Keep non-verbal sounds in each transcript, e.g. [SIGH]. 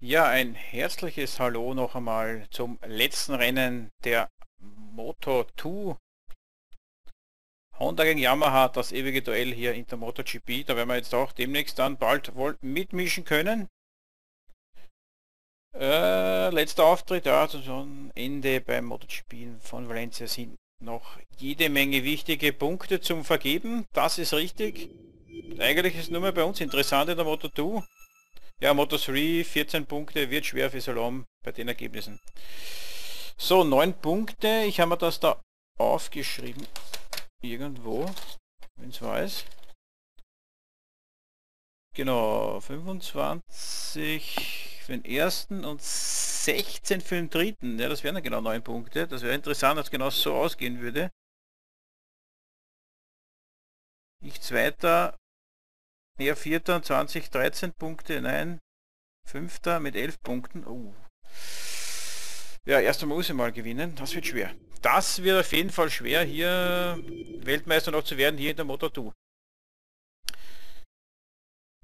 Ja, ein herzliches Hallo noch einmal zum letzten Rennen der Moto2. Honda gegen Yamaha, das ewige Duell hier in der MotoGP. Da werden wir jetzt auch demnächst dann bald wohl mitmischen können. Äh, letzter Auftritt, ja, also schon Ende beim MotoGP von Valencia sind noch jede Menge wichtige Punkte zum Vergeben. Das ist richtig. Eigentlich ist nur mehr bei uns interessant in der Moto2. Ja, Moto 3, 14 Punkte, wird schwer für Salom bei den Ergebnissen. So, 9 Punkte. Ich habe mir das da aufgeschrieben. Irgendwo, wenn es weiß. Genau, 25 für den ersten und 16 für den dritten. Ja, das wären genau 9 Punkte. Das wäre interessant, dass genau so ausgehen würde. Ich zweiter, ja, Vierter, 20, 13 Punkte, nein. Fünfter mit 11 Punkten. Oh. Ja, erst einmal muss ich mal gewinnen. Das wird schwer. Das wird auf jeden Fall schwer, hier Weltmeister noch zu werden, hier in der Moto2.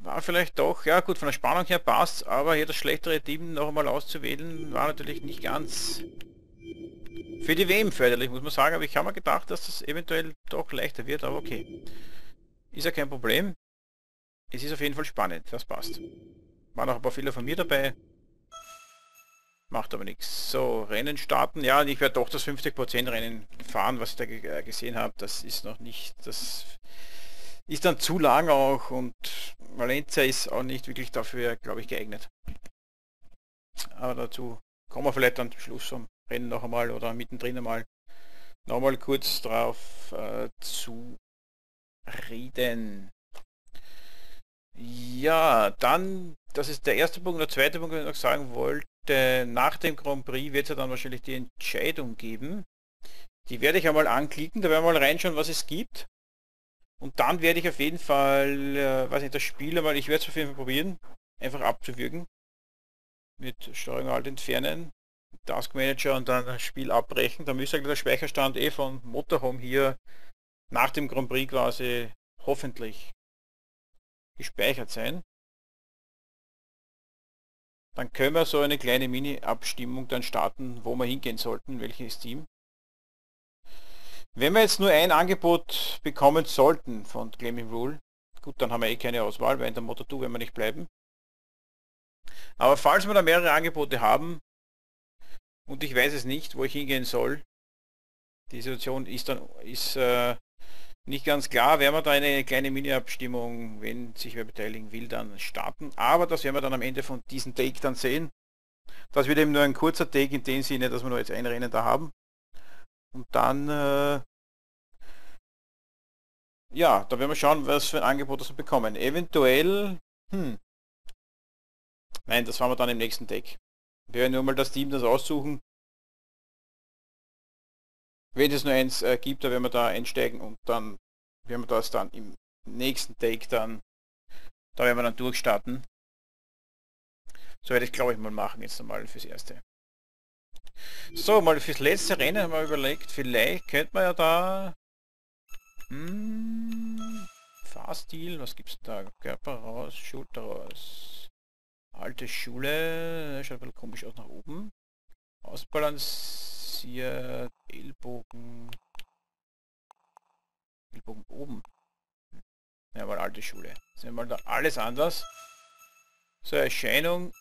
War vielleicht doch, ja gut, von der Spannung her passt, aber hier das schlechtere Team noch einmal auszuwählen, war natürlich nicht ganz für die WM förderlich, muss man sagen. Aber ich habe mir gedacht, dass das eventuell doch leichter wird, aber okay. Ist ja kein Problem. Es ist auf jeden Fall spannend, das passt. Waren auch ein paar Fehler von mir dabei. Macht aber nichts. So, Rennen starten. Ja, ich werde doch das 50% Rennen fahren, was ich da äh, gesehen habe. Das ist noch nicht, das ist dann zu lang auch und Valencia ist auch nicht wirklich dafür, glaube ich, geeignet. Aber dazu kommen wir vielleicht dann zum Schluss vom Rennen noch einmal oder mittendrin einmal nochmal kurz drauf äh, zu reden. Ja, dann, das ist der erste Punkt. Der zweite Punkt, den ich noch sagen wollte, nach dem Grand Prix wird es ja dann wahrscheinlich die Entscheidung geben. Die werde ich einmal anklicken, da werden wir mal reinschauen, was es gibt. Und dann werde ich auf jeden Fall, äh, weiß nicht, das Spiel einmal, ich werde es auf jeden Fall probieren, einfach abzuwürgen. Mit Steuerung alt entfernen, Task Manager und dann das Spiel abbrechen. Da müsste der Speicherstand eh von Motorhome hier nach dem Grand Prix quasi hoffentlich gespeichert sein. Dann können wir so eine kleine Mini-Abstimmung dann starten, wo wir hingehen sollten, welches Team. Wenn wir jetzt nur ein Angebot bekommen sollten von Claiming Rule, gut, dann haben wir eh keine Auswahl, weil in der Moto 2 werden wir nicht bleiben. Aber falls wir da mehrere Angebote haben und ich weiß es nicht, wo ich hingehen soll, die Situation ist dann ist äh, nicht ganz klar, werden wir da eine kleine Mini-Abstimmung, wenn sich wer beteiligen will, dann starten. Aber das werden wir dann am Ende von diesem Take dann sehen. Das wird eben nur ein kurzer Take in dem Sinne, dass wir nur jetzt ein Rennen da haben. Und dann, äh, ja, da werden wir schauen, was für ein Angebot das wir bekommen. Eventuell, hm, nein, das fahren wir dann im nächsten Take. Wir werden nur mal das Team das aussuchen. Wenn es nur eins äh, gibt, da werden wir da einsteigen und dann werden wir das dann im nächsten Take dann, da werden wir dann durchstarten. So werde ich glaube ich mal machen jetzt einmal fürs erste. So, mal fürs letzte Rennen haben wir überlegt, vielleicht könnte man ja da hm, Fahrstil, was gibt's da? Körper raus, Schulter raus. Alte Schule, schaut ein bisschen komisch aus nach oben. Ausbalanciert, Ellbogen. Ellbogen oben. Ja, mal alte Schule. Sind wir mal da alles anders. So, Erscheinung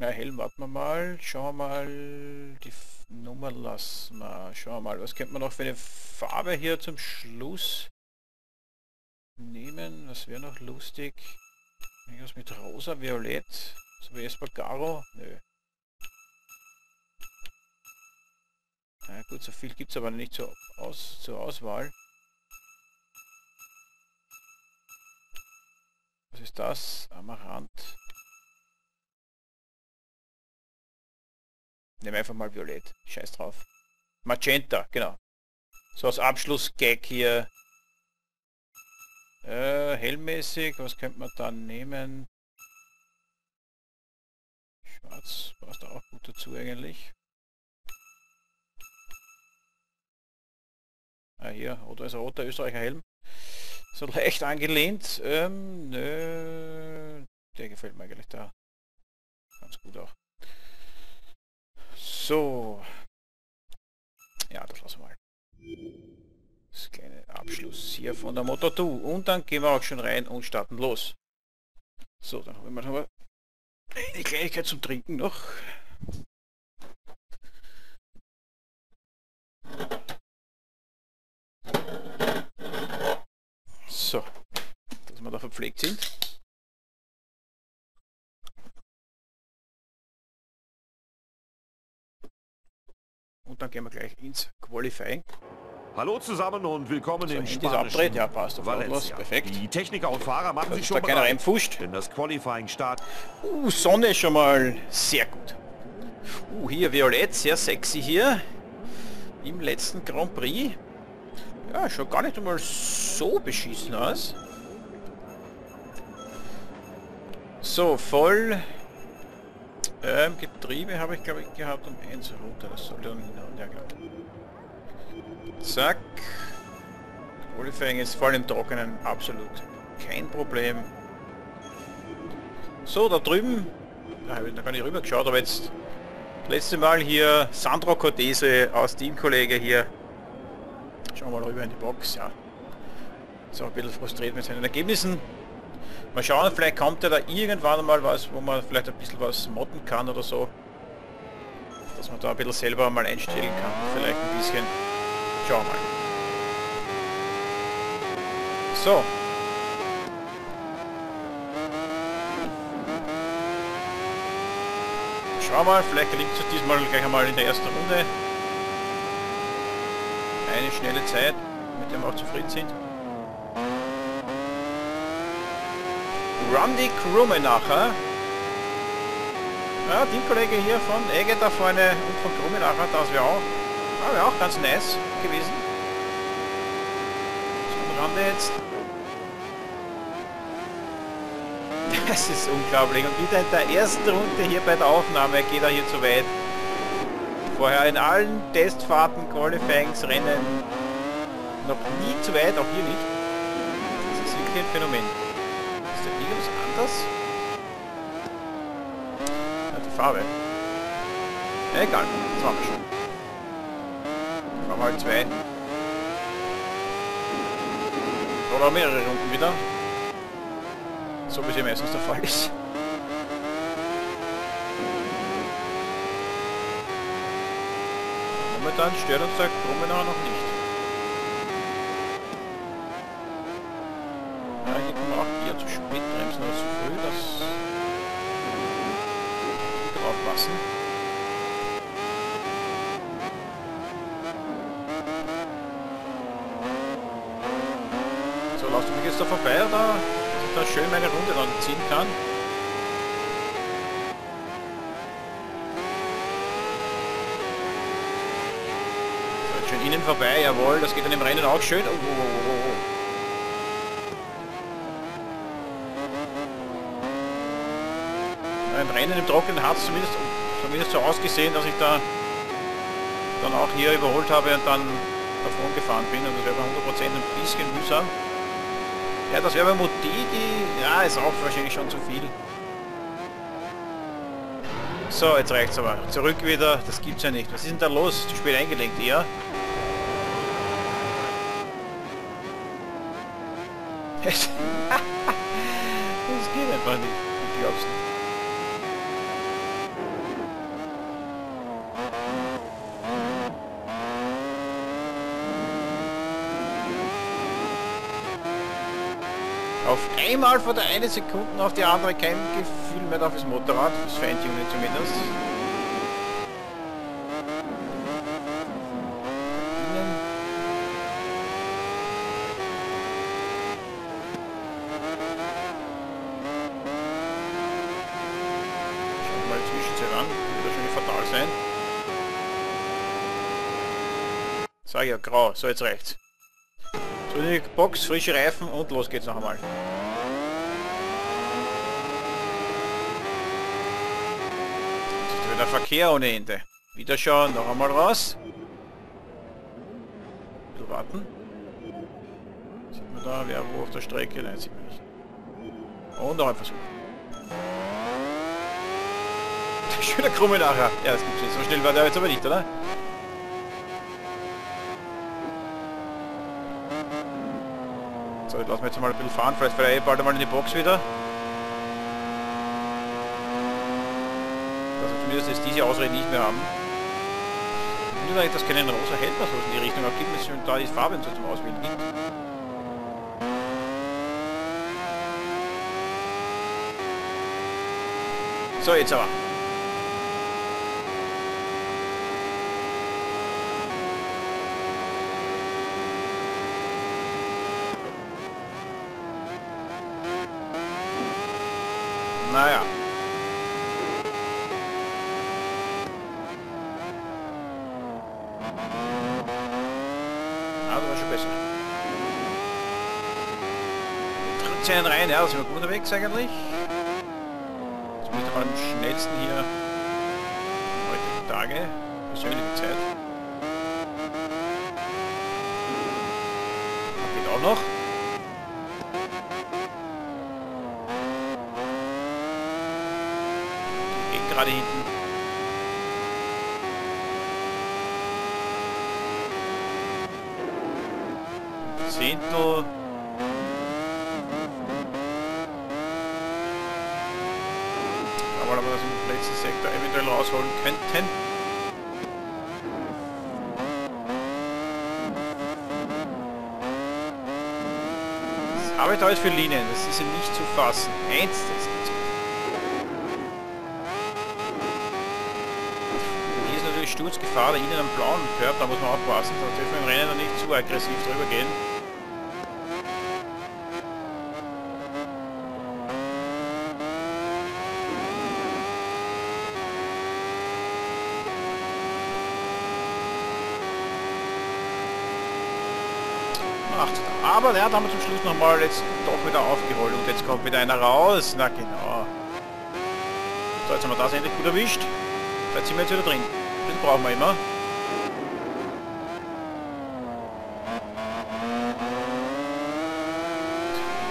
na, Helm warten wir mal. Schauen wir mal. Die Nummer lassen wir. Schauen wir mal. Was könnte man noch für eine Farbe hier zum Schluss nehmen? Was wäre noch lustig? Irgendwas mit rosa, violett. So wie Espargaro? Nö. Na gut, so viel gibt es aber nicht zur, Aus zur Auswahl. Was ist das? Amaranth. Nehmen wir einfach mal Violett. Scheiß drauf. Magenta, genau. So als Abschluss-Gag hier. Äh, hellmäßig, was könnte man dann nehmen? Schwarz passt auch gut dazu eigentlich. Ah, hier, oder ist roter Österreicher Helm. So leicht angelehnt. Ähm, nö, der gefällt mir eigentlich da. Ganz gut auch. So. Ja, das lassen wir mal. Das kleine Abschluss hier von der Motor 2. Und dann gehen wir auch schon rein und starten los. So, dann haben wir noch eine Kleinigkeit zum Trinken noch. So, dass wir da verpflegt sind. Und dann gehen wir gleich ins Qualifying. Hallo zusammen und willkommen So, im spanischen ja passt, auf Valencia. perfekt. Die Techniker und Fahrer machen sich schon da keiner reinpfuscht. denn das Qualifying start. Uh, Sonne schon mal sehr gut. Uh, hier Violett, sehr sexy hier. Im letzten Grand Prix. Ja, schaut gar nicht einmal so beschissen aus. So, voll ähm, Getriebe habe ich glaube ich gehabt um 1 runter. Das soll dann hinhauen, ja klar. Zack. Qualifying ist vor allem im Trockenen absolut kein Problem. So, da drüben, da habe ich noch gar nicht rüber geschaut, aber jetzt letzte Mal hier Sandro Cortese aus Teamkollege hier. Schauen wir mal rüber in die Box, ja. Ist auch ein bisschen frustriert mit seinen Ergebnissen. Mal schauen, vielleicht kommt ja da irgendwann mal was, wo man vielleicht ein bisschen was modden kann oder so. Dass man da ein bisschen selber mal einstellen kann. Vielleicht ein bisschen. Schauen wir mal. So, Schau mal, vielleicht gelingt es diesmal gleich einmal in der ersten Runde. Eine schnelle Zeit, mit der wir auch zufrieden sind. Randy Krummenacher. Ja, Teamkollege hier von Egge da vorne und von Krummenacher, das wäre auch, wär auch ganz nice gewesen. So, Randy jetzt. [LAUGHS] Das ist unglaublich. Und wieder in der ersten Runde hier bei der Aufnahme geht er hier zu weit. Vorher in allen Testfahrten, Qualifyings, Rennen noch nie zu weit, auch hier nicht. Das ist wirklich ein Phänomen. Ist der Virus anders? Ja, die Farbe. Ja, egal, das machen wir schon. Fahren wir halt zwei. Oder mehrere Runden wieder. So wie es ja meistens der Fall ist. Momentan stört uns der Krummenauer noch nicht. Ja, hier kann man auch eher zu spät bremsen oder zu früh, das gut aufpassen. So, lasst mich jetzt da vorbei, oder? Dass ich da schön meine Runde dann ziehen kann. So, jetzt schön innen vorbei, jawohl, das geht dann im Rennen auch schön. Oh, oh, oh, oh, oh. Im Rennen im Trockenen hat es zumindest, zumindest so ausgesehen, dass ich da dann auch hier überholt habe und dann davon gefahren bin und das wäre bei 100% ein bisschen mühsam. Ja, das wäre bei Motegi, ja, ist auch wahrscheinlich schon zu viel. So, jetzt reicht's aber. Zurück wieder, das gibt's ja nicht. Was ist denn da los? Zu spät eingelenkt, ja? das geht einfach nicht. Ich glaub's nicht. Auf einmal von der einen Sekunde auf die andere kein Gefühl mehr auf das Motorrad, das Feintuning zumindest. Mal Zwischenzeit an, wird wahrscheinlich fatal sein. Sag ja, grau, so jetzt rechts. So die Box, frische Reifen und los geht's noch einmal. Wieder Verkehr ohne Ende. Wieder schauen, noch einmal raus. Bisschen warten. Sieht man da, wer wo auf der Strecke? Nein, sieht man nicht. Und noch ein Versuch. Schöner Krumme nachher. Ja, das gibt's nicht. So schnell war der jetzt aber nicht, oder? So, jetzt lassen wir jetzt mal ein bisschen fahren. Vielleicht fährt er eh bald einmal in die Box wieder. Jetzt diese Ausrede nicht mehr haben. Dass es keinen rosa Helfer so in die Richtung auch gibt, es da die Farben so zum Auswählen gibt. So, jetzt aber. Naja. Ah, das war schon besser. Einen rein, ja, sind wir gut unterwegs eigentlich. Zumindest mal am schnellsten hier heutigen Tage. Persönliche Zeit. Geht auch noch. Geht gerade hinten. Zehntel. Aber aber das im letzten Sektor eventuell rausholen könnten. Ich da alles für Linien, das ist ja nicht zu fassen. Eins, das nicht. Hier ist natürlich Sturzgefahr, da innen am blauen Körper, da muss man aufpassen, da dürfen wir im Rennen dann nicht zu aggressiv drüber gehen. Macht. Aber der hat haben wir zum Schluss nochmal jetzt doch wieder aufgeholt und jetzt kommt wieder einer raus. Na genau. So, jetzt haben wir das endlich gut erwischt. Jetzt sind wir jetzt wieder drin. Das brauchen wir immer.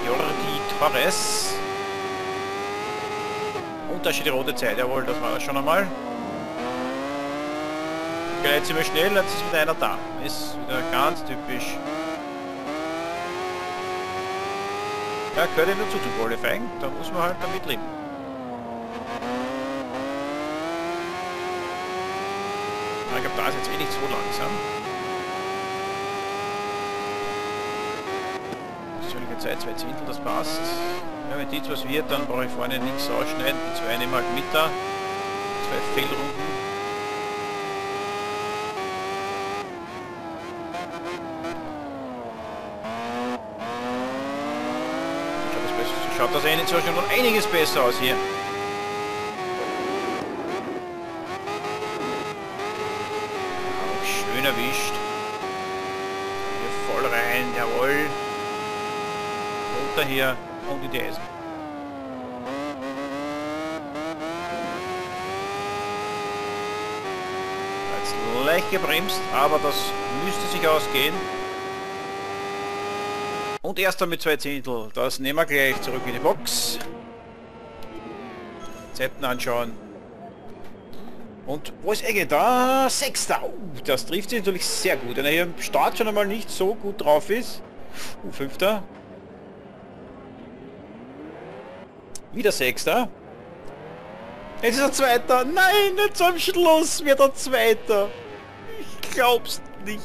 Jordi Torres. Unterschied die rote Zeit, jawohl, das war das schon einmal. Okay, jetzt sind wir schnell, jetzt ist wieder einer da. Ist wieder ganz typisch. Ja, gehört eben dazu zum Qualifying, da muss man halt damit leben. Ich glaube, da ist jetzt eh nicht so langsam. Persönliche Zeit, zwei Zehntel, das passt. Ja, wenn die was wird, dann brauche ich vorne nichts ausschneiden. Zwei nehmen halt mit da. Zwei Fehlrunden. Schaut das, besser, schaut das nicht so schon noch einiges besser aus hier. Schön erwischt. Hier voll rein, jawohl. Runter hier und in die Eisen. Jetzt leicht gebremst, aber das müsste sich ausgehen. Und erster mit zwei Zehntel. Das nehmen wir gleich zurück in die Box. Zeiten anschauen. Und wo ist Egge? Da, Sechster. Oh, das trifft sich natürlich sehr gut. Wenn er hier im Start schon einmal nicht so gut drauf ist. Uh, Fünfter. Wieder Sechster. Jetzt ist er Zweiter. Nein, nicht zum Schluss wird er Zweiter. Ich glaub's nicht.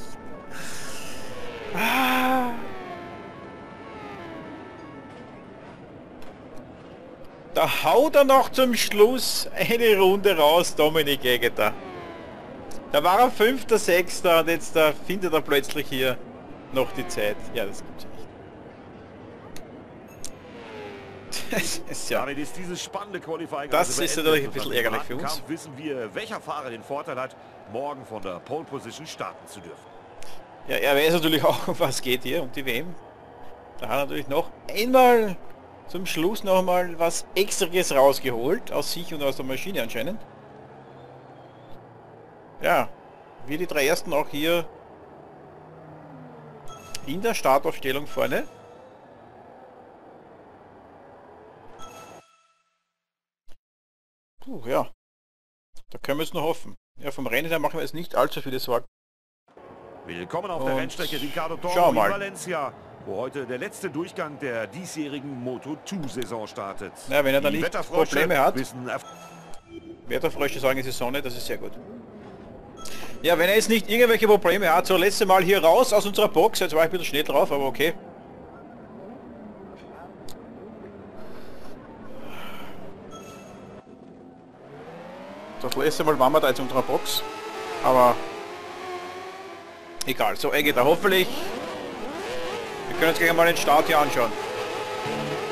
Ah. Da haut er noch zum Schluss eine Runde raus, Dominik Egeter. Da war er fünfter, sechster und jetzt da findet er plötzlich hier noch die Zeit. Ja, das gibt's nicht. Das ist ja... Damit ist dieses spannende Qualifying Das also ist natürlich ein bisschen ärgerlich für uns. Wissen wir, welcher Fahrer den Vorteil hat, morgen von der Pole Position starten zu dürfen. Ja, er weiß natürlich [LAUGHS] auch, um was geht hier, um die WM. Da hat er natürlich noch einmal zum Schluss noch mal was Extriges rausgeholt, aus sich und aus der Maschine anscheinend. Ja, wir die drei ersten auch hier in der Startaufstellung vorne. Puh, ja. Da können wir es nur hoffen. Ja, vom Rennen her machen wir jetzt nicht allzu viele Sorgen. Willkommen auf der Und Rennstrecke Ricardo Toro in mal. Valencia, wo heute der letzte Durchgang der diesjährigen Moto2-Saison startet. Ja, wenn er da nicht Probleme hat. Wetterfrösche sagen, es ist Sonne, das ist sehr gut. Ja, wenn er jetzt nicht irgendwelche Probleme hat, so letzte Mal hier raus aus unserer Box, jetzt war ich ein bisschen schnell drauf, aber okay. Das letzte Mal waren wir da jetzt in unserer Box, aber egal, so er geht da hoffentlich. Wir können uns gleich mal den Start hier anschauen.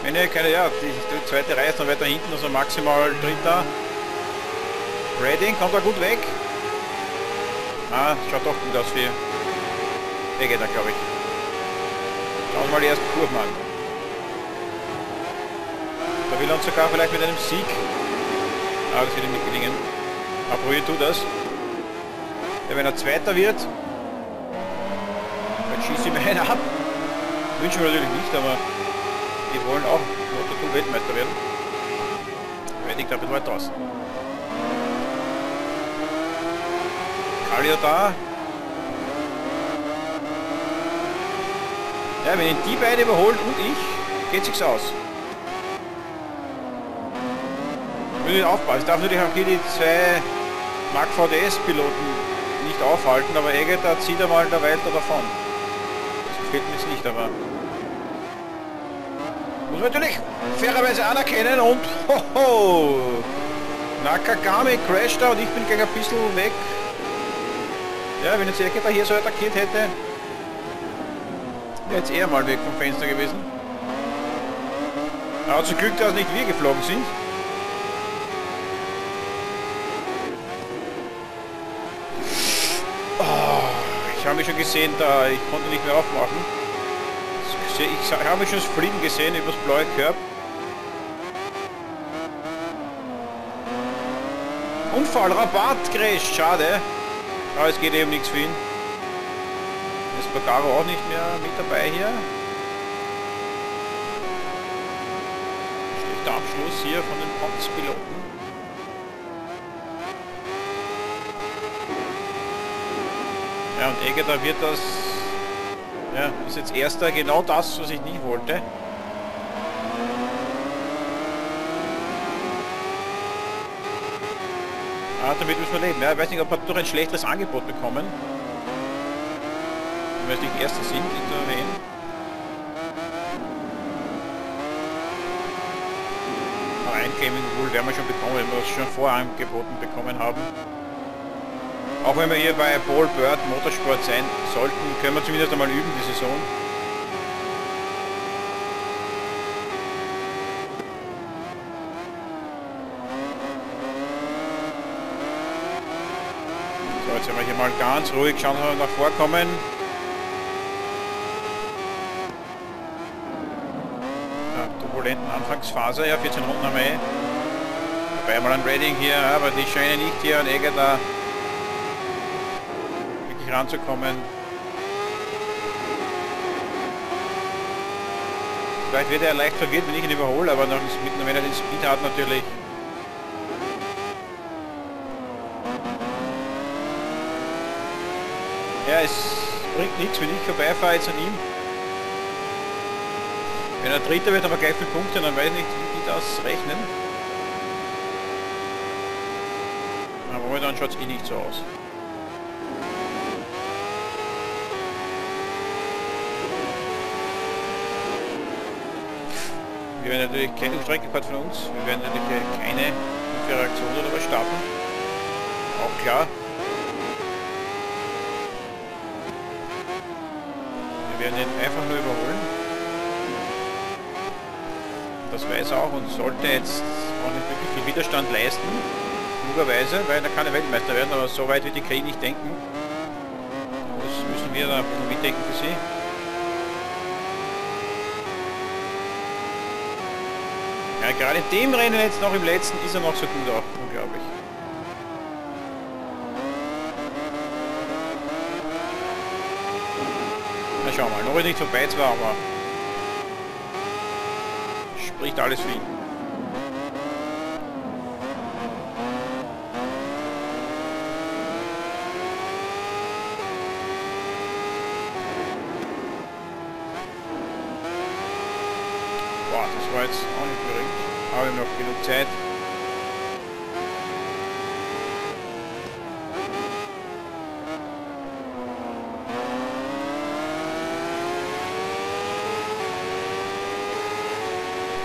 Wenn ihr keine, ja, die, die zweite Reihe ist noch weiter hinten, also maximal dritter. Redding kommt da gut weg. Ah, schaut doch gut aus für Vegeta, glaube ich. Schauen wir mal die ersten Kurven an. Da will er uns sogar vielleicht mit einem Sieg. Ah, das wird ihm nicht gelingen. Aber probieren tut das. Ja, wenn er Zweiter wird, dann schießt ihm [LAUGHS] einen ab. Wünschen wir natürlich nicht, aber wir wollen auch Moto2 Weltmeister werden. Redding da ein bisschen weit draußen. Kallio da. Ja, wenn ihn die beiden überholt und ich, geht sich's aus. Muss ich aufpassen. Ich darf natürlich auch hier die zwei Mark VDS Piloten nicht aufhalten, aber Egger zieht er mal der weiter davon. Gefällt mir jetzt nicht, aber muss man natürlich fairerweise anerkennen und hoho! Nakagami crasht da und ich bin gleich ein bisschen weg. Ja, wenn jetzt Egger hier so attackiert hätte, wäre jetzt eher mal weg vom Fenster gewesen. Aber zum Glück, dass nicht wir geflogen sind. Habe mich schon gesehen, da ich konnte nicht mehr aufmachen. Ich habe schon das Fliegen gesehen übers blaue Körb. Unfall, Rabatt, Crash, schade. Aber es geht eben nichts für ihn. Ist Bagaro auch nicht mehr mit dabei hier. Schlechter Abschluss hier von den Ponts-Piloten. Ja, und Egger, da wird das... Ja, ist jetzt erster genau das, was ich nie wollte. Ah, damit müssen wir leben. Ja, ich weiß nicht, ob wir durch ein schlechteres Angebot bekommen. Wenn wir nicht Erster sind in der. Aber ein Gaming Rule werden wir schon bekommen, wenn wir es schon vorangeboten bekommen haben. Auch wenn wir hier bei Paul Bird Motorsport sein sollten, können wir zumindest einmal üben die Saison. So, jetzt werden wir hier mal ganz ruhig schauen, ob wir nach vorkommen. Turbulenten Anfangsphase, ja 14 Runden haben wir eh. Dabei mal ein Rating hier, aber die scheinen nicht hier an Egger da ranzukommen. Vielleicht wird er leicht verwirrt, wenn ich ihn überhole, aber noch nicht, wenn er den Speed hat natürlich. Ja, es bringt nichts, wenn ich vorbeifahre jetzt an ihm. Wenn er Dritter wird, haben wir gleich viele Punkte, dann weiß ich nicht, wie die das rechnen. Aber momentan schaut es eh nicht so aus. Wir werden natürlich keine Streckenfahrt von uns. Wir werden natürlich keine Reaktion oder was starten. Auch klar. Wir werden ihn einfach nur überholen. Das weiß er auch und sollte jetzt auch nicht wirklich viel Widerstand leisten. Klugerweise, weil er kann ja Weltmeister werden, aber so weit wird die KI nicht denken. Das müssen wir da mitdenken für sie. Gerade in dem Rennen jetzt noch im letzten ist er noch so gut auch, unglaublich. Na schauen wir mal, noch ist nicht vorbei zwar, aber spricht alles für ihn. Boah, das war jetzt auch nicht gering. Aber wir noch genug Zeit.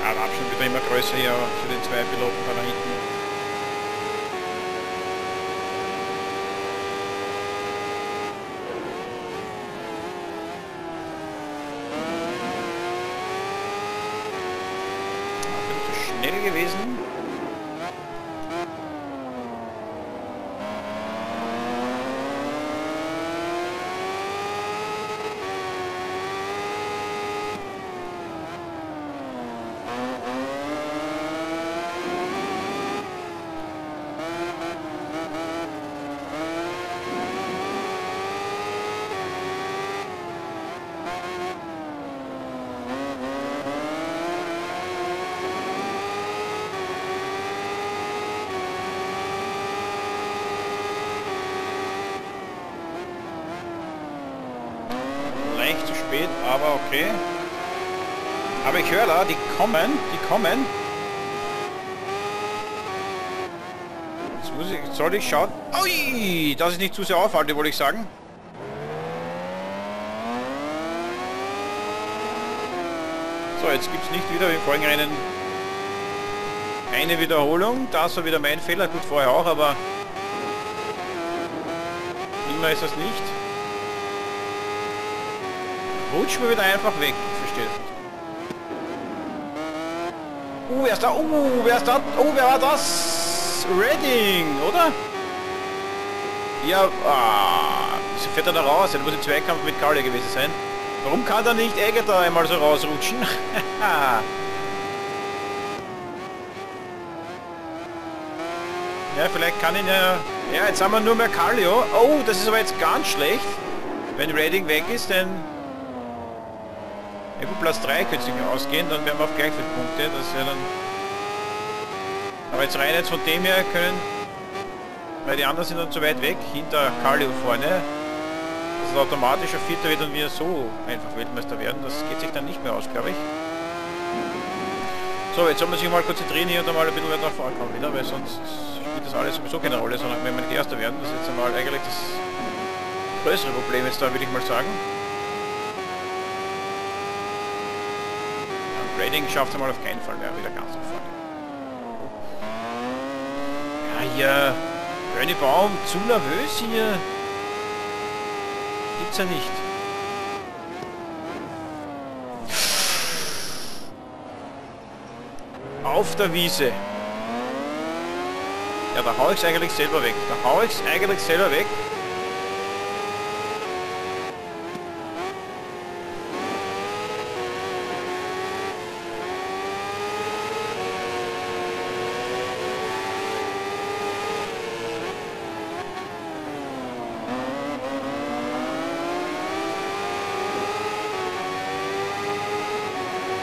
Der Abstand wird immer größer hier für den zwei Piloten da hinten. schnell gewesen. Leicht zu spät, aber okay. Aber ich höre da, die kommen, die kommen. Jetzt muss ich, soll ich schauen. Ui, dass ich nicht zu sehr aufhalte, wollte ich sagen. So, jetzt gibt es nicht wieder wie im vorigen Rennen eine Wiederholung. Das war wieder mein Fehler. Gut, vorher auch, aber immer ist das nicht. Rutschen wir wieder einfach weg. Nicht. Uh, wer ist da? Uh, wer ist da? Oh, wer war das? Redding, oder? Ja, ah, wieso fährt er da raus? Er muss im Zweikampf mit Kalle gewesen sein. Warum kann da nicht da einmal so rausrutschen? [LAUGHS] ja, vielleicht kann ihn ja... Ja, jetzt haben wir nur mehr Kallio. Oh, das ist aber jetzt ganz schlecht. Wenn Redding weg ist, dann... Ja gut, Platz 3 könnte sich ausgehen, dann wären wir auf gleich viele Punkte. Das ja dann... Aber jetzt rein jetzt von dem her können... Weil die anderen sind dann zu weit weg, hinter Kallio vorne. Das ist automatisch ein Vierter wird dann wieder so einfach Weltmeister werden. Das geht sich dann nicht mehr aus, glaube ich. So, jetzt soll man sich mal konzentrieren hier und einmal ein bisschen weiter nach vorne kommen wieder, weil sonst spielt das alles sowieso keine Rolle, sondern wenn wir nicht Erster werden, das ist jetzt einmal eigentlich das größere Problem jetzt da, würde ich mal sagen. Und Grading schafft es mal auf keinen Fall mehr wieder ganz nach vorne. Ja, hier, Bernie Baum, zu nervös hier. Gibt's ja nicht. Auf der Wiese. Ja, da hau ich's eigentlich selber weg. Da hau ich's eigentlich selber weg.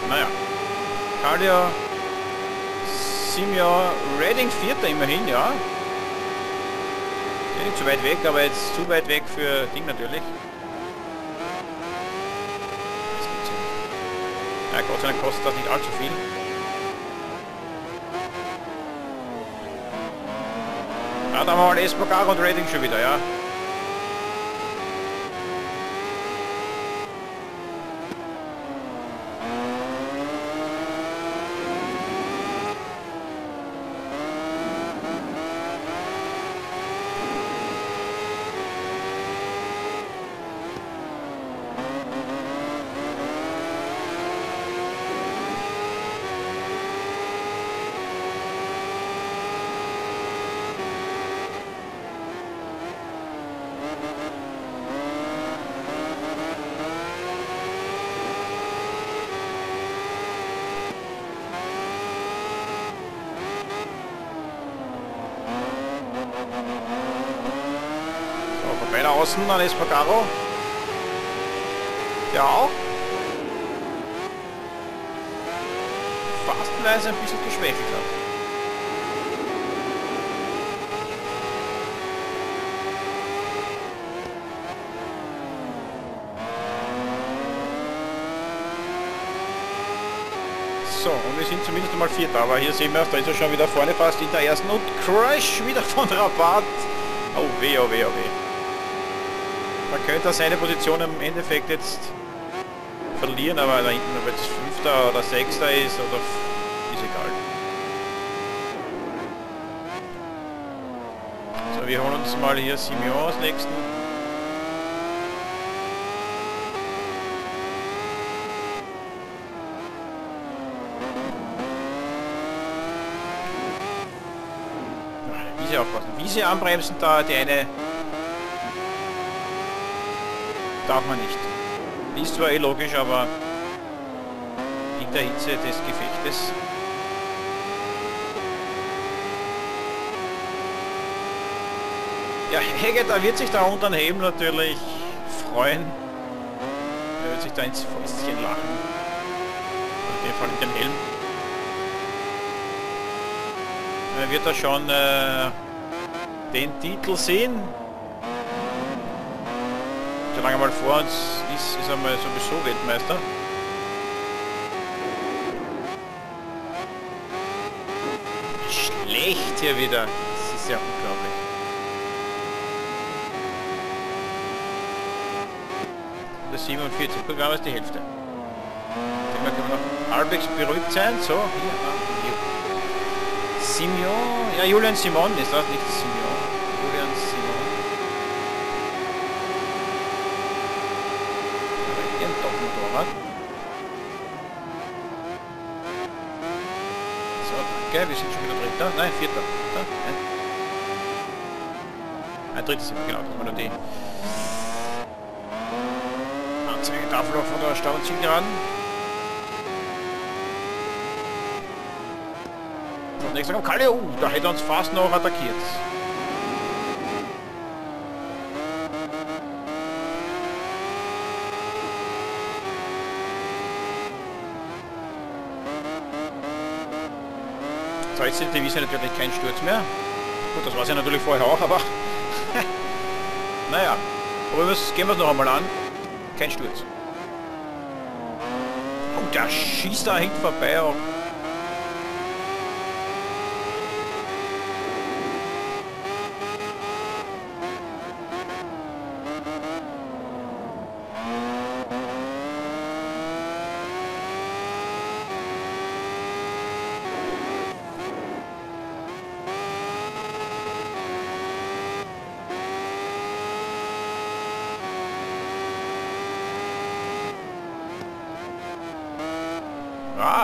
Naja. Cardia Simia Reading Vierter immerhin, ja. Nicht zu weit weg, aber jetzt zu weit weg für Ding natürlich. Gibt's ja. Ja, Gott sei Dank kostet das nicht allzu viel. Ja, da haben wir mal Espogar und Reading schon wieder, ja. Da außen an Espargaro. Der auch. Fastenweise ein bisschen geschwächelt hat. So, und wir sind zumindest einmal Vierter, aber hier sehen wir, da ist er schon wieder vorne fast in der ersten und Crash wieder von Rabatt. Oh weh, oh weh, oh weh. Könnte seine Position im Endeffekt jetzt verlieren, aber da hinten, ob jetzt Fünfter oder Sechster ist, oder ist egal. So, wir holen uns mal hier Simeon als nächsten. Wiese aufpassen. Wiese anbremsen, da die eine darf man nicht. Ist zwar eh logisch, aber in der Hitze des Gefechtes. Ja, Hegge, da wird sich da unter den Helm natürlich freuen. Er wird sich da ins Fäustchen lachen. In dem Fall in den Helm. Er wird da schon äh, den Titel sehen. Solange mal vor uns ist, ist er mal sowieso Weltmeister. Schlecht hier wieder. Das ist ja unglaublich. Das 47 Programm ist die Hälfte. Dann können wir noch halbwegs beruhigt sein. So, hier. Ah, Simeon. Ja, Julian Simon ist das, nicht Simeon. Julian Simon. Hier ein Doppelmotorrad. So, danke. Wir sind Dritter. Nein, Vierter. Nein. Ein wir, genau. Das war nur die Anzeigetafel auch von der Stau- und Zielgeraden. So, nächster kommt Kalle. Oh, da hätte er uns fast noch attackiert. Jetzt die Wiese natürlich kein Sturz mehr. Gut, das war sie natürlich vorher auch, aber... [LAUGHS] naja, aber wir gehen wir es noch einmal an. Kein Sturz. Oh, der schießt da hinten vorbei auch.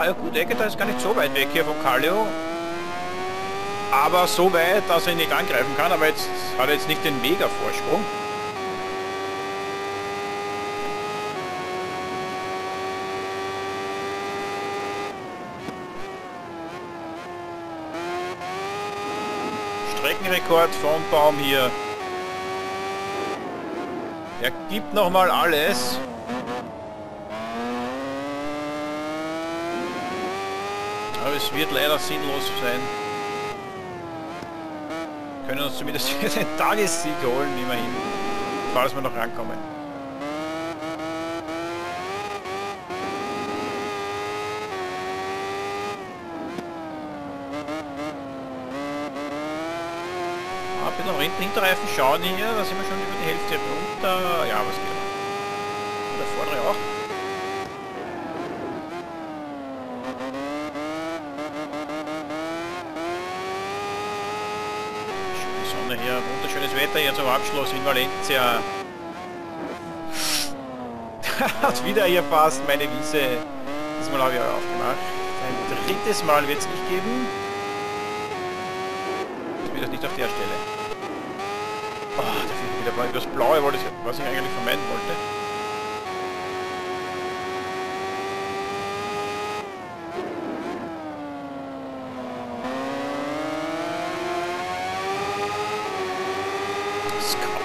Ja gut, Eggeter ist gar nicht so weit weg hier von Kallio. Aber so weit, dass er ihn nicht angreifen kann, aber jetzt hat er jetzt nicht den Mega-Vorsprung. Streckenrekord vom Baum hier. Er gibt nochmal alles. Aber wird leider sinnlos sein. Wir können uns zumindest [LAUGHS] den Tagessieg holen, immerhin. Falls wir noch rankommen. Ah, bitte noch Hinterreifen schauen hier, da sind wir schon über die Hälfte runter. Ja, was geht? Und der vordere auch. Die Sonne hier, wunderschönes Wetter hier zum Abschluss in Valencia. [LAUGHS] Hat wieder hier fast meine Wiese. Diesmal habe ich auch aufgemacht. Ein drittes Mal wird es nicht geben. Jetzt wird das nicht auf der Stelle. Oh, da fehlt wieder mal das Blaue, ich- was ich eigentlich vermeiden wollte.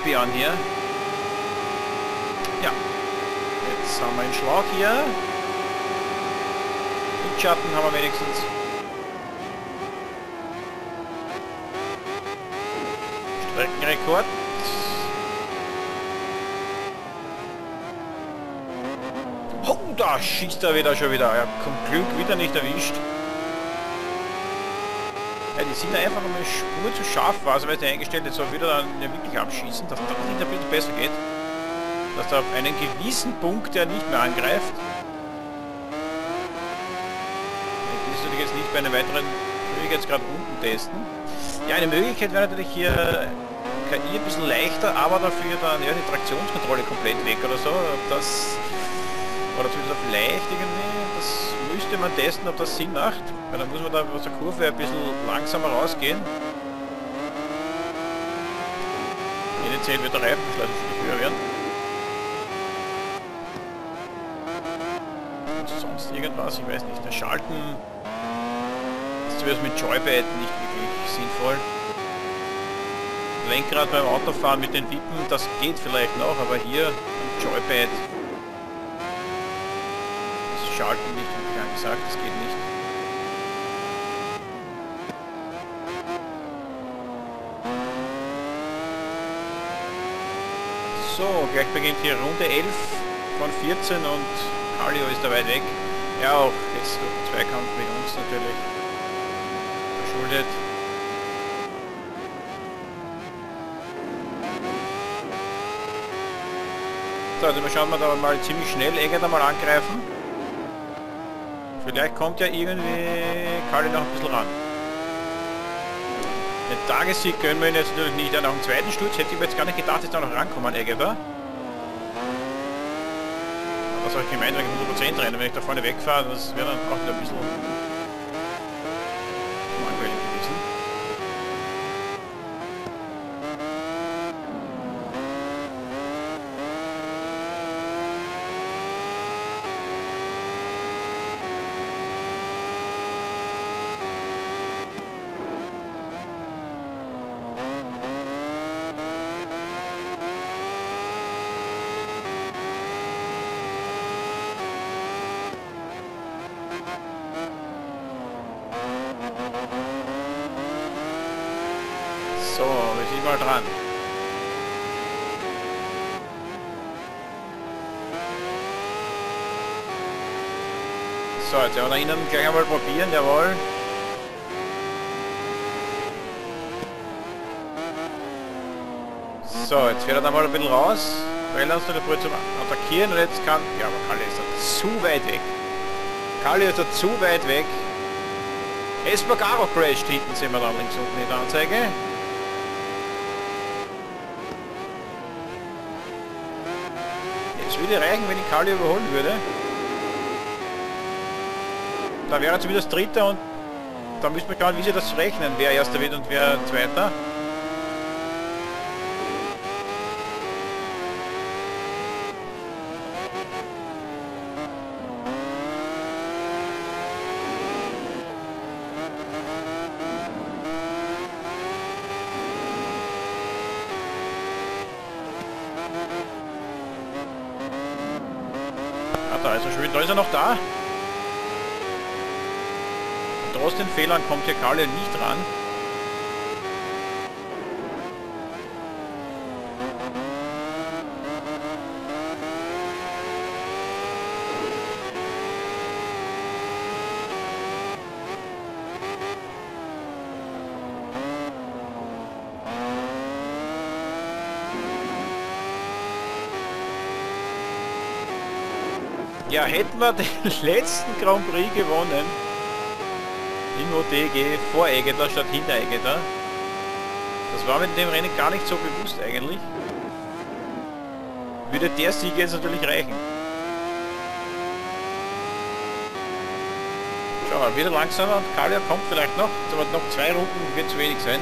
Scorpion hier. Ja. Jetzt haben wir einen Schlag hier. Windschatten haben wir wenigstens. Streckenrekord. Oh, da schießt er wieder schon wieder. Ja, kommt Glück wieder nicht erwischt. Die sind da einfach um eine Spur zu scharf war, also weil eingestellt ist, soll wieder dann ja wirklich abschießen, dass das ein bisschen besser geht. Dass da auf einen gewissen Punkt der nicht mehr angreift. Das ist natürlich jetzt nicht bei einem weiteren Schwierigkeitsgrad unten testen. Ja, eine Möglichkeit wäre natürlich hier KI ein bisschen leichter, aber dafür dann ja, die Traktionskontrolle komplett weg oder so. Das oder zumindest auf leicht irgendwie, müsste man testen, ob das Sinn macht. Weil dann muss man da aus der Kurve ein bisschen langsamer rausgehen. Initial wird der Reifenschleiß natürlich höher werden. Und sonst irgendwas, ich weiß nicht. Der Schalten ist zumindest mit Joypad nicht wirklich sinnvoll. Lenkrad beim Autofahren mit den Wippen, das geht vielleicht noch, aber hier am Joypad das Schalten nicht wirklich angesagt, das geht nicht. So, gleich beginnt hier Runde 11 von 14 und Kallio ist da weit weg. Ja, auch jetzt durch den Zweikampf mit uns natürlich verschuldet. So, also schauen wir da mal ziemlich schnell Egger mal angreifen. Vielleicht kommt ja irgendwie Kali noch ein bisschen ran. Den Tagessieg können wir jetzt natürlich nicht. Ja, nach dem zweiten Sturz hätte ich mir jetzt gar nicht gedacht, dass da noch rankommen, Egger. Was habe ich gemeint, wenn ich 100% renne, wenn ich da vorne wegfahre, das wäre dann auch wieder ein bisschen langweilig gewesen. So, wir sind mal dran. So, innen gleich einmal probieren, jawohl. So, jetzt fährt er da mal ein bisschen raus, weil er uns noch probiert zum Attackieren und jetzt kann... Ja, aber Kali ist da zu weit weg. Kali ist da zu weit weg. Espargaro crasht hinten, sehen wir da links unten in der Anzeige. Jetzt würde reichen, wenn ich Kali überholen würde. Da wäre er zumindest Dritter und da müssen wir schauen, wie sie das rechnen, wer Erster wird und wer Zweiter. Ah, da ist er schon wieder. Da ist er noch da. Und trotz den Fehlern kommt hier Kali nicht ran. Ja, hätten wir den [LAUGHS] letzten Grand Prix gewonnen in OTG vor Egeder statt hinter Egeder. Das war mit dem Rennen gar nicht so bewusst eigentlich. Würde der Sieg jetzt natürlich reichen. Schau mal, wieder langsamer und Kalia kommt vielleicht noch. Aber noch zwei Runden wird zu wenig sein.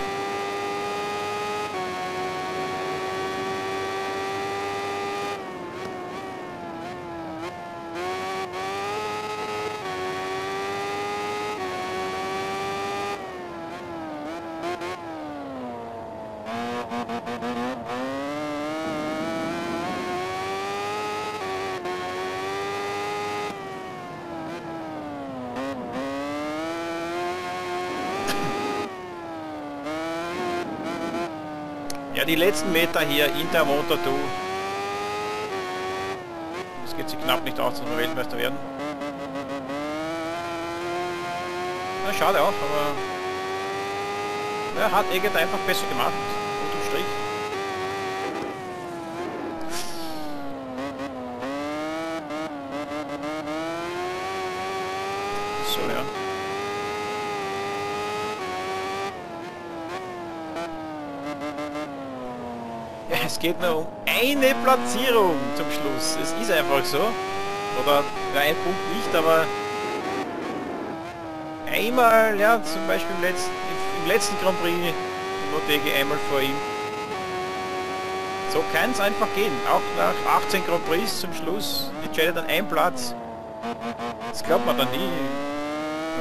Ja, die letzten Meter hier in der Moto2 Es geht sich knapp nicht aus, dass wir Weltmeister werden. Na, schade auch, aber er hat Eggert einfach besser gemacht. Unterm Strich. So, ja. Ja, es geht nur um eine Platzierung zum Schluss. Es ist einfach so. Oder ein Punkt nicht, aber einmal, ja, zum Beispiel im letzten, im letzten Grand Prix Motegi einmal vor ihm. So kann es einfach gehen. Auch nach 18 Grand Prix zum Schluss entscheidet dann ein Platz. Das glaubt man dann nie.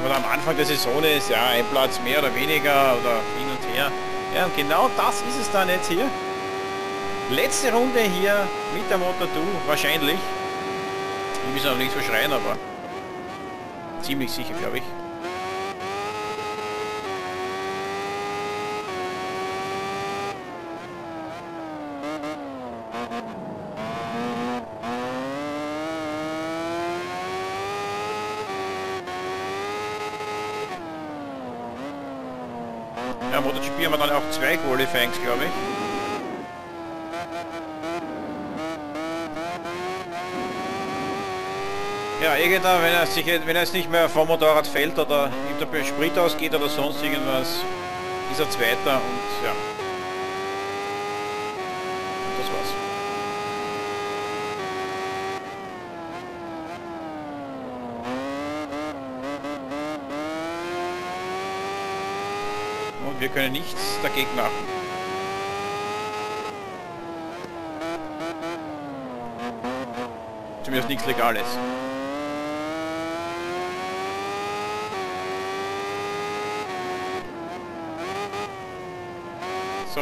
Aber am Anfang der Saison ist ja ein Platz mehr oder weniger oder hin und her. Ja, und genau das ist es dann jetzt hier. Letzte Runde hier mit der Motor 2 wahrscheinlich. Wir müssen auch nicht verschreien, aber ziemlich sicher, glaube ich. Ja, MotoGP haben wir dann auch zwei Qualifyings, glaube ich. Ja, irgendwann, wenn er sich, wenn er jetzt nicht mehr vom Motorrad fällt oder ihm der Sprit ausgeht oder sonst irgendwas, ist er Zweiter und ja. Und das war's. Und wir können nichts dagegen machen. Zumindest nichts Legales.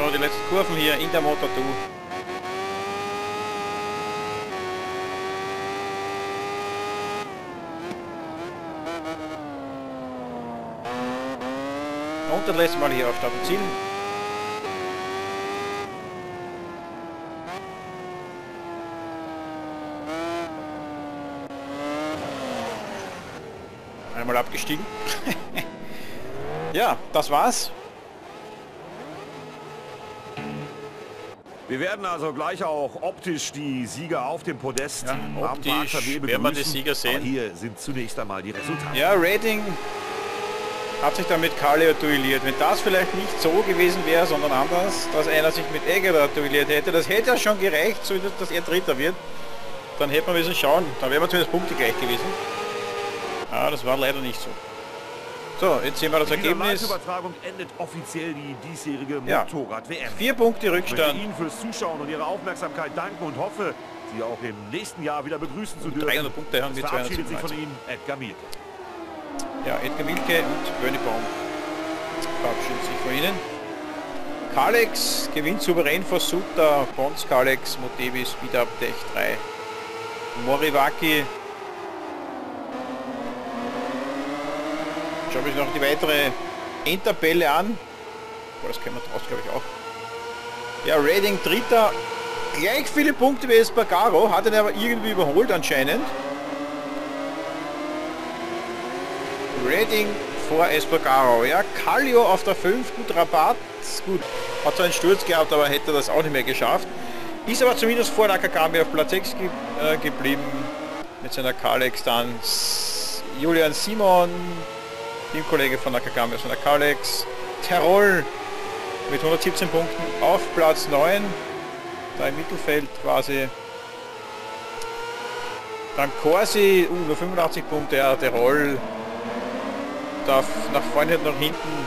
So, die letzten Kurven hier in der Motor 2. Und das letzte Mal hier auf Start Ziel. Einmal abgestiegen. [LAUGHS] ja, das war's. Wir werden also gleich auch optisch die Sieger auf dem Podest Ja, am optisch Verweh werden wir die. Sieger sehen. Aber hier sind zunächst einmal die Resultate. Ja, Rating hat sich dann mit Kaleo duelliert. Wenn das vielleicht nicht so gewesen wäre, sondern anders, dass einer sich mit Egger duelliert hätte, das hätte ja schon gereicht, so dass er Dritter wird. Dann hätte man müssen schauen. Dann wären wir zumindest Punkte gleich gewesen. Ah, das war leider nicht so. So, jetzt sehen wir das Ergebnis. Live-Übertragung endet offiziell die diesjährige Ja. Motorrad-WM. Vier Punkte Ich Rückstand. Ihnen fürs Zuschauen und Ihre Aufmerksamkeit danken und hoffe, Sie auch im nächsten Jahr wieder begrüßen zu dürfen. 300 Punkte haben wir verabschiedet sich von 297. Ihnen Edgar Mielke. Ja, Edgar Milke und Bernie Baum verabschieden sich von Ihnen. Kalex gewinnt souverän vor Suter, Pons Kalex, Motevi, Speed Up Tech 3. Moriwaki. Schauen wir uns noch die weitere Endtabelle an. Oh, das können wir draus, glaube ich, auch. Ja, Rating Dritter. Gleich viele Punkte wie Espargaro, hat ihn aber irgendwie überholt anscheinend. Redding vor Espargaro. Ja, Kallio auf der 5, gut Rabatt. Gut, hat zwar einen Sturz gehabt, aber hätte das auch nicht mehr geschafft. Ist aber zumindest vor Nakagami auf Platz 6 ge äh, geblieben. Mit seiner Kalex dann Julian Simon, Teamkollege von Nakagami aus seiner Kalex. Terol mit 117 Punkten auf Platz 9. Da im Mittelfeld quasi. Dann Corsi, uh, nur 85 Punkte, ja, Terol darf nach vorne und nach hinten.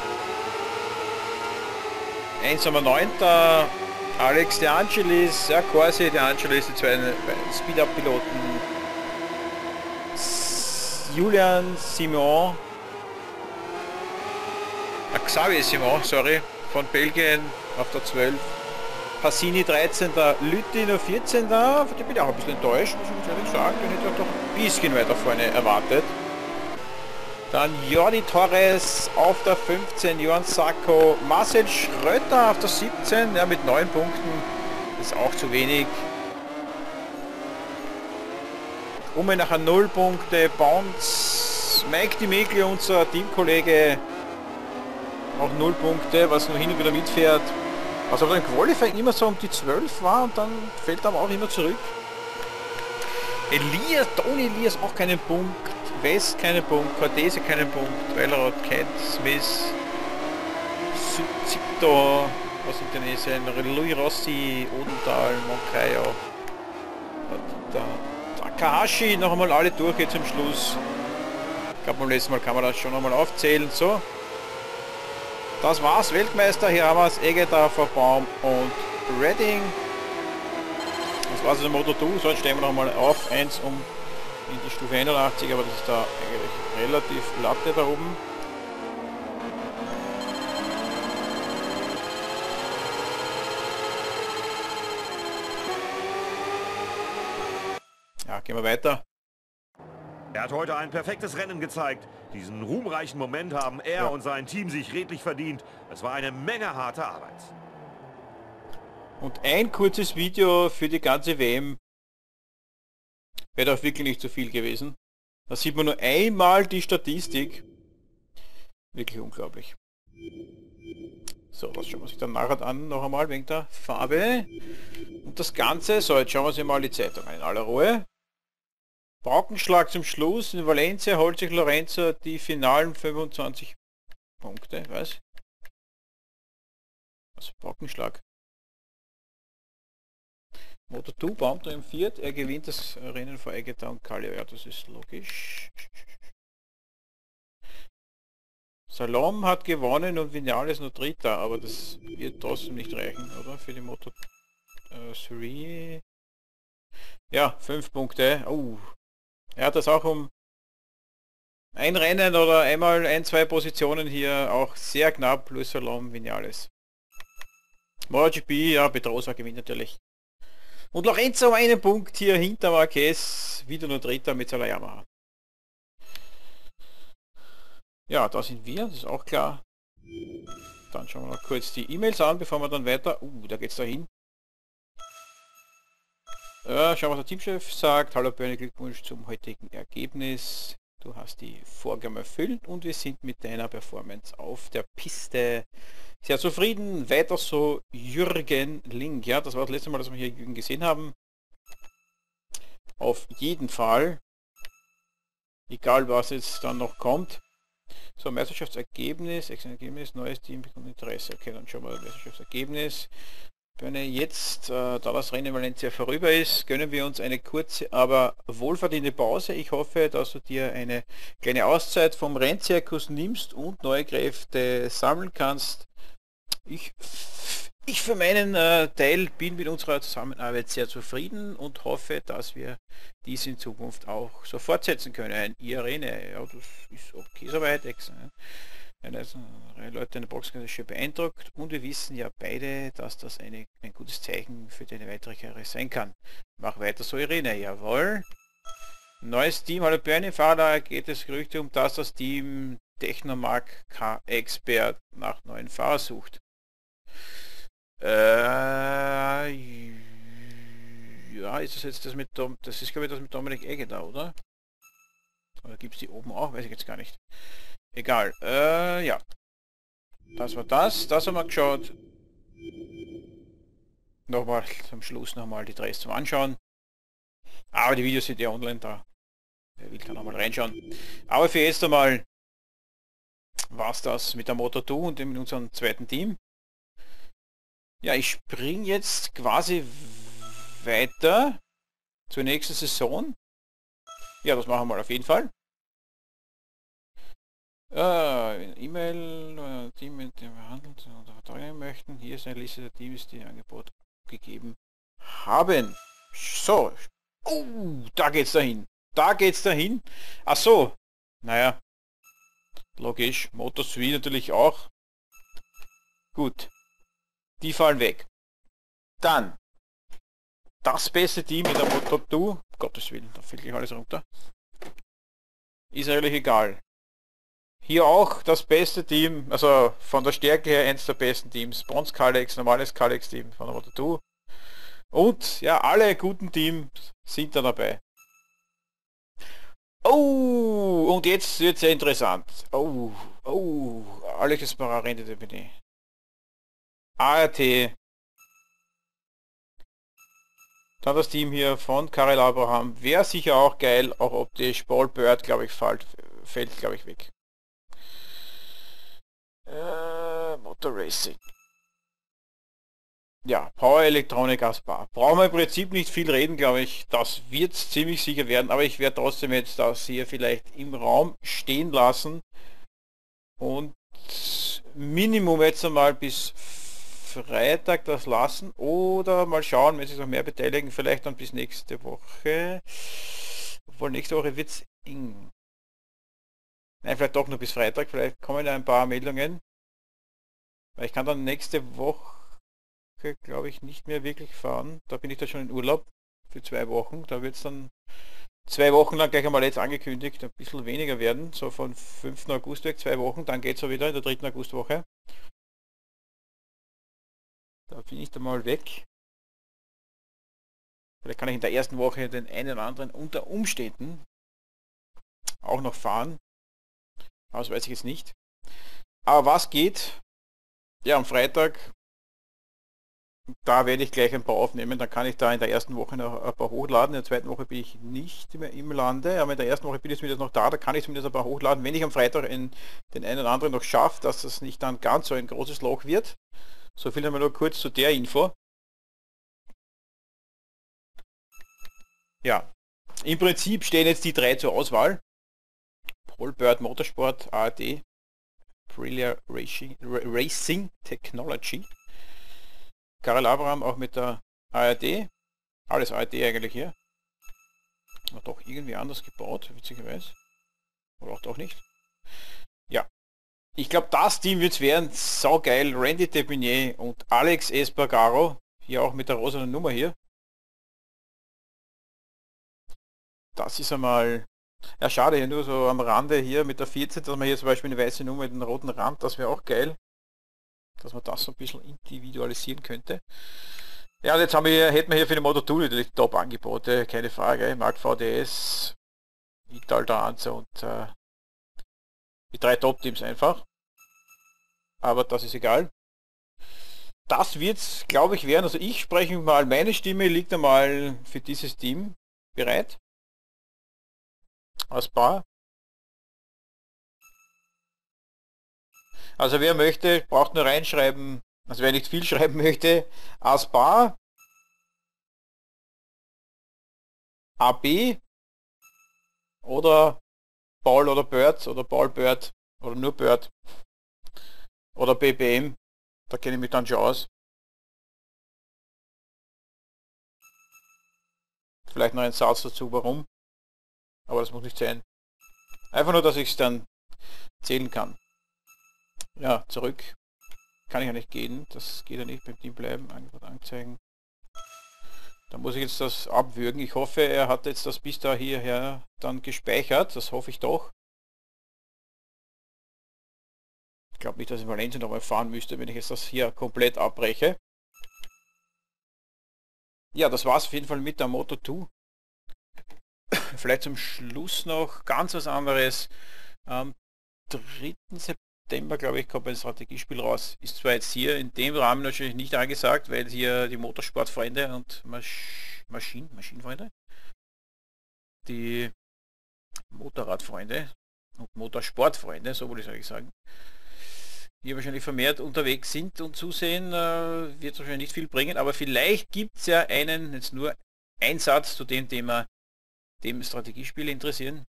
1,9. Alex De Angelis, ja quasi De Angelis, die zwei Speed-Up-Piloten. Julian Simon, Xavier Simon, sorry, von Belgien auf der 12. Passini 13. Lütti nur 14. Da bin ich auch ein bisschen enttäuscht, muss ich ehrlich sagen. Den hätte ich doch ein bisschen weiter vorne erwartet. Dann Jordi Torres auf der 15, Johann Sacco, Marcel Schröter auf der 17, ja mit 9 Punkten, ist auch zu wenig. Umme nachher 0 Punkte, Bounce, Mike Dimigli, unser Teamkollege, auch 0 Punkte, was nur hin und wieder mitfährt. Was aber im Qualifying immer so um die 12 war und dann fällt er aber auch immer zurück. Elias, Tony Elias auch keinen Punkt, West keinen Punkt, Cortese keinen Punkt, Wellerod, Kent, Smith, Zipto aus Indonesien, Louis Rossi, Odenthal, Moncayo, Takahashi noch einmal alle durch jetzt zum Schluss. Ich glaube beim letzten Mal kann man das schon einmal aufzählen. So. Das war's, Weltmeister. Hier haben wir es Egeta, Baum und Redding. Das war's also Moto 2. So, jetzt stellen wir noch mal auf 1 um in die Stufe 81, aber das ist da eigentlich relativ latte da oben. Ja, gehen wir weiter. Er hat heute ein perfektes Rennen gezeigt. Diesen ruhmreichen Moment haben er ja. und sein Team sich redlich verdient. Es war eine Menge harte Arbeit. Und ein kurzes Video für die ganze WM wäre doch wirklich nicht zu viel gewesen. Da sieht man nur einmal die Statistik. Wirklich unglaublich. So, das schauen wir sich dann nachher an, noch einmal wegen der Farbe. Und das Ganze, so jetzt schauen wir uns mal die Zeitung an in aller Ruhe. Paukenschlag zum Schluss. In Valencia holt sich Lorenzo die finalen 25 Punkte. Was? Also Paukenschlag. Moto 2 Baumter im Viert. Er gewinnt das Rennen vor Egeta und Kallio. Ja, das ist logisch. Salom hat gewonnen und Vinales nur Dritter, aber das wird trotzdem nicht reichen, oder? Für die Moto 3. Äh, ja, 5 Punkte. Oh, er hat das auch um ein Rennen oder einmal ein, zwei Positionen hier auch sehr knapp, Luis Salom, Vinales. MotoGP, ja, Pedrosa gewinnt natürlich. Und Lorenzo einen Punkt hier hinter Marquez, wieder nur Dritter mit seiner Yamaha. Ja, da sind wir, das ist auch klar. Dann schauen wir noch kurz die E-Mails an, bevor wir dann weiter... Uh, da geht's dahin. Äh, schauen, was der Teamchef sagt. Hallo Bernie, Glückwunsch zum heutigen Ergebnis. Du hast die Vorgaben erfüllt und wir sind mit deiner Performance auf der Piste sehr zufrieden. Weiter so Jürgen Link. Ja, das war das letzte Mal, dass wir hier Jürgen gesehen haben. Auf jeden Fall. Egal was jetzt dann noch kommt. So, Meisterschaftsergebnis, Ergebnis, neues Team bekommt Interesse. Okay, dann schauen wir das Meisterschaftsergebnis. Börne, jetzt, äh, da das Rennen Valencia vorüber ist, gönnen wir uns eine kurze, aber wohlverdiente Pause. Ich hoffe, dass du dir eine kleine Auszeit vom Rennzirkus nimmst und neue Kräfte sammeln kannst. Ich, ich für meinen äh, Teil bin mit unserer Zusammenarbeit sehr zufrieden und hoffe, dass wir dies in Zukunft auch so fortsetzen können. Ihr Rene, ja, das ist okay soweit. Ne? Also Leute in der Box sind schön beeindruckt und wir wissen ja beide, dass das eine, ein gutes Zeichen für deine weitere Karriere sein kann. Mach weiter so, Irene, jawohl. Neues Team, hallo Bernie, Fahrer, geht es Gerüchte um, dass das Team Technomark K-Expert nach neuen Fahrer sucht. Äh, ja, ist das jetzt das mit Dom, das ist glaube ich das mit Dominik Egge da, oder? Oder gibt es die oben auch? Weiß ich jetzt gar nicht. Egal. Äh, ja. Das war das. Das haben wir geschaut. Nochmal zum Schluss nochmal die Drehs zum Anschauen. Aber die Videos sind ja online da. Wer will, kann nochmal reinschauen. Aber für jetzt einmal war es das mit der Motor 2 und in unserem zweiten Team. Ja, ich spring jetzt quasi weiter zur nächsten Saison. Ja, das machen wir auf jeden Fall. Äh, E-Mail, äh, Team, mit dem wir handeln oder verteuern möchten. Hier ist eine Liste der Teams, die Angebot gegeben haben. So. Oh, da geht's dahin. Da geht's dahin. Ach so. Naja. Logisch. Motor 3 natürlich auch. Gut. Die fallen weg. Dann. Das beste Team in der Motor 2. Gottes Willen, da fällt gleich alles runter. Ist eigentlich egal. Hier auch das beste Team, also von der Stärke her eins der besten Teams. Bronze Kalex, normales Kalex Team von der Moto2. Und ja, alle guten Teams sind da dabei. Oh, und jetzt wird sehr interessant. Oh, oh, Alex rennt bitte. ART. Dann das Team hier von Karel Abraham. Wäre sicher auch geil, auch optisch. Paul Bird, glaube ich, fällt, fällt glaube ich, weg. Äh, Motor Racing. Ja, Power Electronic Aspar. Brauchen wir im Prinzip nicht viel reden, glaube ich. Das wird ziemlich sicher werden, aber ich werde trotzdem jetzt das hier vielleicht im Raum stehen lassen. Und Minimum jetzt einmal bis Freitag das lassen oder mal schauen, wenn sich noch mehr beteiligen, vielleicht dann bis nächste Woche. Obwohl nächste Woche wird es eng. Nein, vielleicht doch nur bis Freitag, vielleicht kommen ein paar Meldungen. Weil ich kann dann nächste Woche glaube ich, nicht mehr wirklich fahren. Da bin ich da schon in Urlaub für zwei Wochen. Da wird es dann zwei Wochen lang gleich einmal jetzt angekündigt, ein bisschen weniger werden, so von 5. August weg, zwei Wochen, dann geht es wieder in der 3. Augustwoche. Da bin ich dann mal weg. Vielleicht kann ich in der ersten Woche den einen oder anderen unter Umständen auch noch fahren. Das weiß ich jetzt nicht. Aber was geht? Ja, am Freitag da werde ich gleich ein paar aufnehmen, dann kann ich da in der ersten Woche noch ein paar hochladen. In der zweiten Woche bin ich nicht mehr im Lande, aber in der ersten Woche bin ich zumindest noch da, da kann ich zumindest ein paar hochladen. Wenn ich am Freitag in, den einen oder anderen noch schaffe, dass das nicht dann ganz so ein großes Loch wird. So viel einmal nur kurz zu der Info. Ja, im Prinzip stehen jetzt die drei zur Auswahl. Paul Bird Motorsport, ARD, Brillia Racing, Technology. Karel Abraham auch mit der ARD. Alles ARD eigentlich hier. Aber doch irgendwie anders gebaut, witzigerweise. Oder auch doch nicht. Ja. Ich glaube, das Team wird es werden. Saugeil. Randy Tepinier und Alex Espargaro. Hier auch mit der rosanen Nummer hier. Das ist einmal... Ja, schade, hier nur so am Rande hier mit der 14, dass man hier zum Beispiel eine weiße Nummer mit einem roten Rand, das wäre auch geil dass man das so ein bisschen individualisieren könnte. Ja, und jetzt haben wir, hätten wir hier für die Moto 2 natürlich Top-Angebote, keine Frage. Mark VDS, Ital Dance und äh, die drei Top-Teams einfach. Aber das ist egal. Das wird glaube ich, werden. Also ich spreche mal, meine Stimme liegt einmal für dieses Team bereit. Als Paar. Also wer möchte, braucht nur reinschreiben, also wer nicht viel [LAUGHS] schreiben möchte, Aspar, AB oder Paul oder Bird oder Paul Bird oder nur Bird oder BBM, da kenne ich mich dann schon aus. Vielleicht noch ein Satz dazu, warum. Aber das muss nicht sein. Einfach nur, dass ich es dann zählen kann. Ja, zurück. Kann ich ja nicht gehen. Das geht ja nicht beim Team bleiben. Angebot anzeigen. Da muss ich jetzt das abwürgen. Ich hoffe, er hat jetzt das bis da hierher dann gespeichert. Das hoffe ich doch. Ich glaube nicht, dass ich Valencia nochmal fahren müsste, wenn ich jetzt das hier komplett abbreche. Ja, das war es auf jeden Fall mit der Moto 2. Vielleicht zum Schluss noch ganz was anderes. Am 3. September glaube ich, kommt ein Strategiespiel raus. Ist zwar jetzt hier in dem Rahmen natürlich nicht angesagt, weil hier die Motorsportfreunde und Masch Maschinen, Maschinenfreunde, die Motorradfreunde und Motorsportfreunde, so würde ich eigentlich sagen, hier wahrscheinlich vermehrt unterwegs sind und zusehen, äh, wird wahrscheinlich nicht viel bringen, aber vielleicht gibt es ja einen, jetzt nur ein Satz zu dem Thema, dem Strategiespiele interessieren.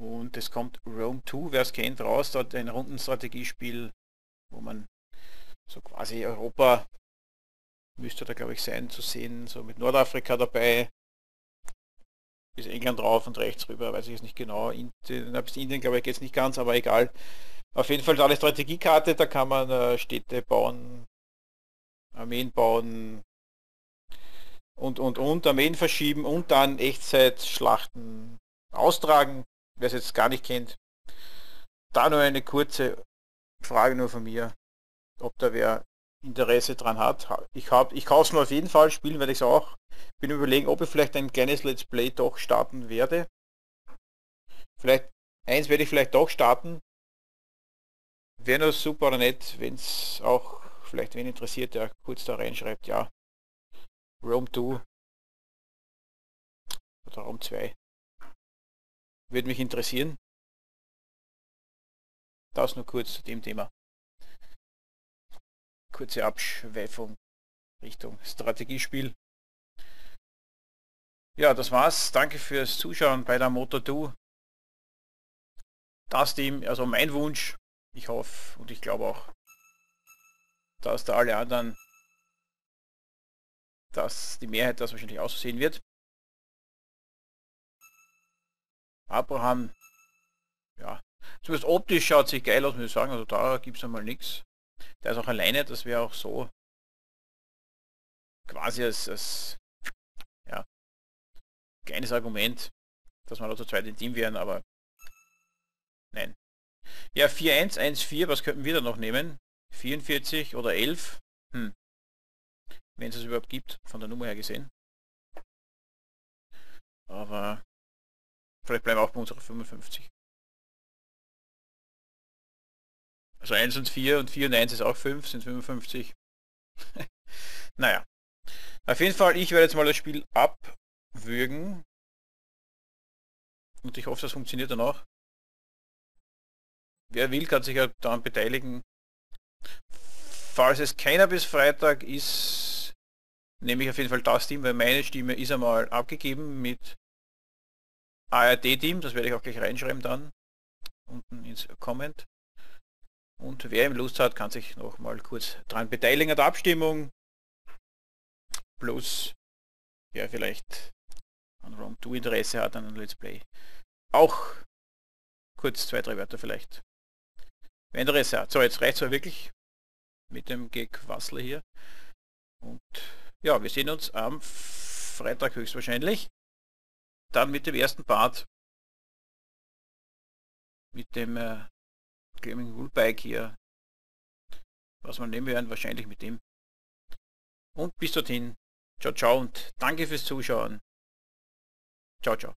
Und es kommt Rome 2, wer es kennt, raus, dort ein Rundenstrategiespiel, wo man so quasi Europa müsste da glaube ich sein zu sehen, so mit Nordafrika dabei, bis England drauf und rechts rüber, weiß ich jetzt nicht genau, Indien, bis Indien glaube ich es nicht ganz, aber egal. Auf jeden Fall eine Strategiekarte, da kann man äh, Städte bauen, Armeen bauen und und und, Armeen verschieben und dann Echtzeitschlachten austragen wer es jetzt gar nicht kennt. Da nur eine kurze Frage nur von mir, ob da wer Interesse dran hat. Ich habe, ich kaufe es mir auf jeden Fall spielen, werde ich es auch. Bin überlegen, ob ich vielleicht ein kleines Let's Play doch starten werde. Vielleicht eins werde ich vielleicht doch starten. Wäre nur super nett, wenn es auch vielleicht wen interessiert, der kurz da reinschreibt, ja. Rome 2 oder Rome 2. Würde mich interessieren. Das nur kurz zu dem Thema. Kurze Abschweifung Richtung Strategiespiel. Ja, das war's. Danke fürs Zuschauen bei der Moto 2. Das Team, also mein Wunsch, ich hoffe und ich glaube auch, dass da alle anderen, dass die Mehrheit das wahrscheinlich aussehen wird. Abraham, ja, zumindest optisch schaut sich geil aus, muss ich sagen, also da gibt es einmal nichts. Der ist auch alleine, das wäre auch so quasi als, als ja, kleines Argument, dass wir da zu zweit im Team wären, aber nein. Ja, 4-1, 1-4, was könnten wir da noch nehmen? 44 oder 11? Hm. Wenn es es überhaupt gibt, von der Nummer her gesehen. Aber vielleicht bleiben wir auch bei unserer 55. Also 1 und 4 und 4 und 1 ist auch 5, sind 55. [LAUGHS] naja. Auf jeden Fall, ich werde jetzt mal das Spiel abwürgen. Und ich hoffe, das funktioniert dann auch. Wer will, kann sich ja daran beteiligen. Falls es keiner bis Freitag ist, nehme ich auf jeden Fall das Team, weil meine Stimme ist einmal abgegeben mit ARD-Team. Das werde ich auch gleich reinschreiben dann unten ins Comment. Und wer im Lust hat, kann sich noch mal kurz daran beteiligen an der Abstimmung. Plus, wer vielleicht an ROM 2 Interesse hat an einem Let's Play. Auch kurz zwei, drei Wörter vielleicht. Wer Interesse hat. So, jetzt reicht es wirklich mit dem Gequassel hier. Und ja, wir sehen uns am Freitag höchstwahrscheinlich. Dann mit dem ersten Part. Mit dem äh, Gaming Rule Bike hier. Was wir nehmen werden, wahrscheinlich mit dem. Und bis dorthin. Ciao, ciao und danke fürs Zuschauen. Ciao, ciao.